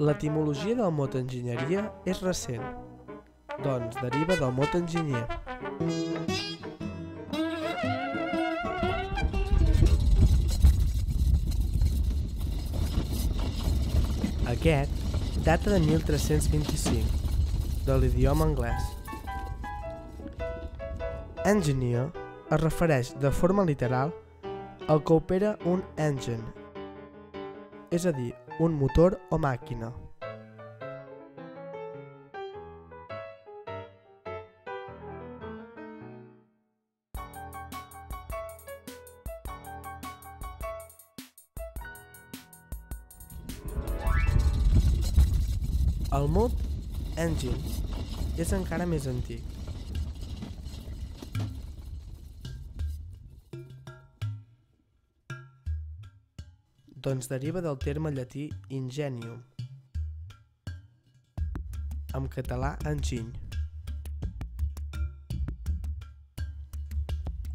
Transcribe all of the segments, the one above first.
L'etimologia del mot enginyeria és recent, doncs deriva del mot enginyer. Aquest data de 1325, de l'idioma anglès. Engineer es refereix de forma literal al que opera un engine, és a dir, un motor o màquina. El mot engine és encara més antic. Doncs deriva del terme llatí ingenium, en català enginy.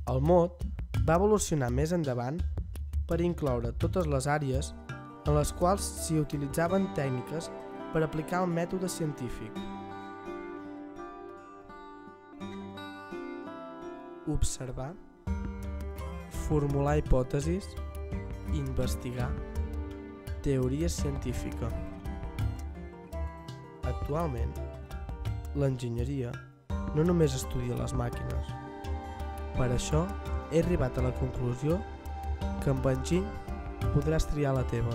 El mot va evolucionar més endavant per incloure totes les àrees en les quals s'hi utilitzaven tècniques per aplicar el mètode científic. Observar, formular hipòtesis, investigar, teoria científica. Actualment, l'enginyeria no només estudia les màquines. Per això, he arribat a la conclusió que amb enginy podràs triar la teva.